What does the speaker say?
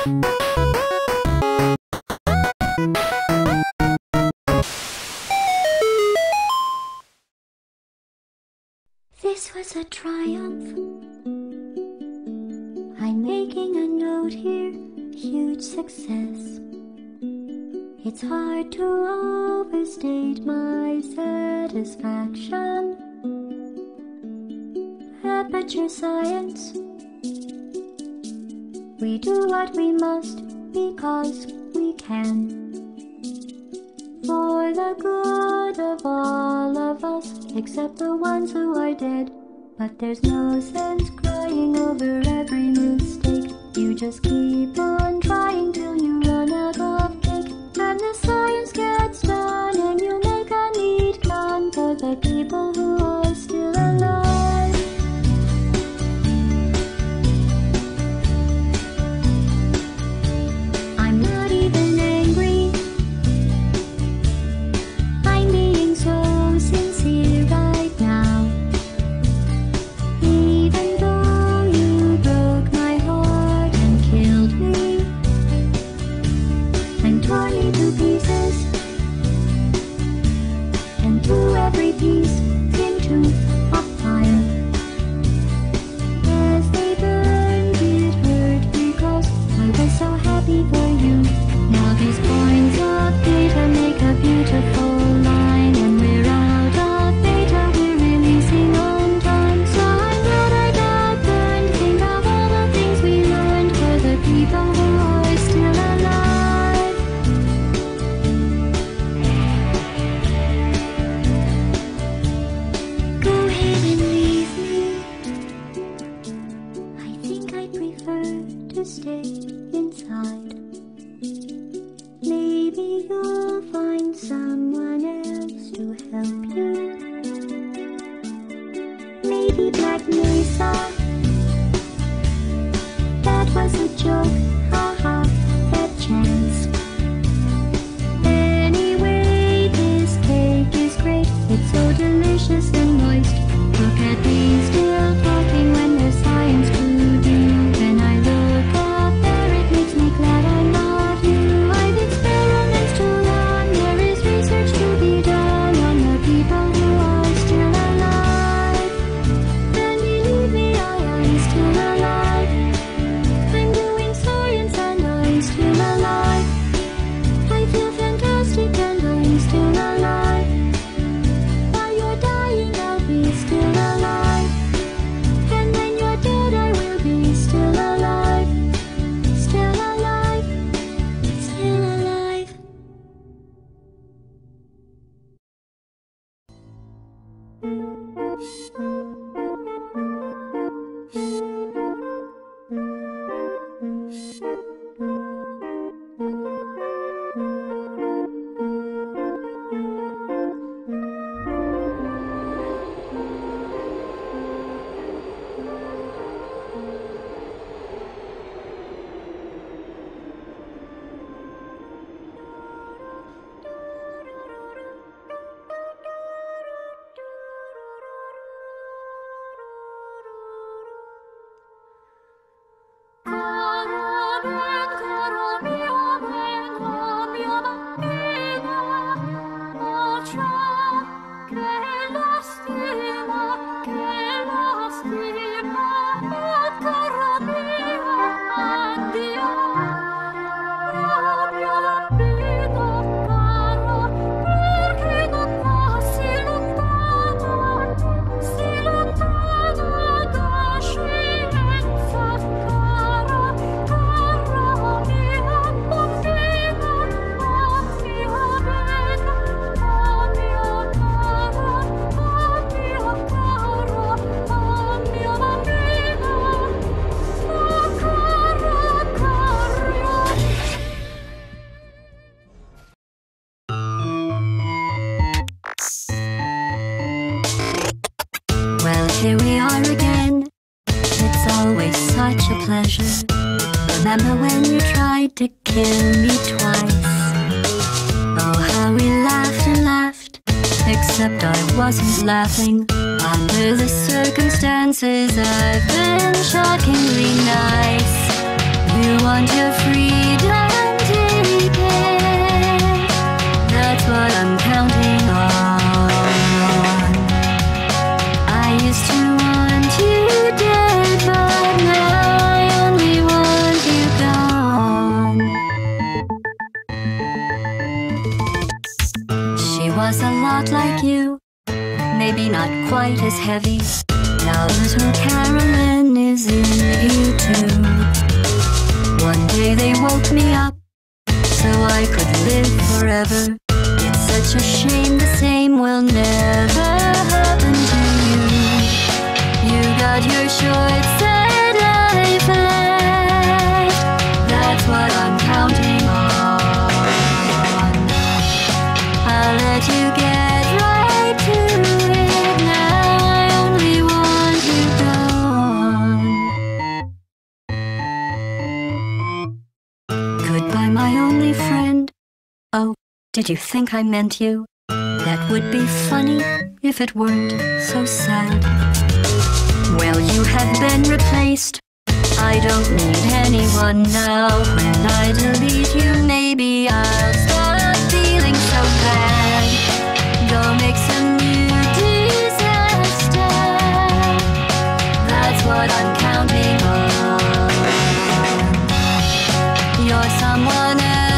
This was a triumph. I'm making a note here, huge success. It's hard to overstate my satisfaction. Aperture science. We do what we must because we can. For the good of all of us, except the ones who are dead. But there's no sense crying over every mistake. You just keep on trying till you run out of cake. And the science gets done, and you prefer to stay inside. Maybe you'll find someone else to help you. Maybe Black Mesa. That was a joke, Well, pleasure. Remember when you tried to kill me twice? Oh, how we laughed and laughed. Except I wasn't laughing. Under the circumstances, I've been shockingly nice. You want your freedom, like you, maybe not quite as heavy. Now little Caroline is in you too. One day they woke me up so I could live forever. It's such a shame the same will never happen to you. You got your short Did you think I meant you? That would be funny if it weren't so sad. Well, you have been replaced. I don't need anyone now. When I delete you, maybe I'll start feeling so bad. Go make some new disaster. That's what I'm counting on. You're someone else.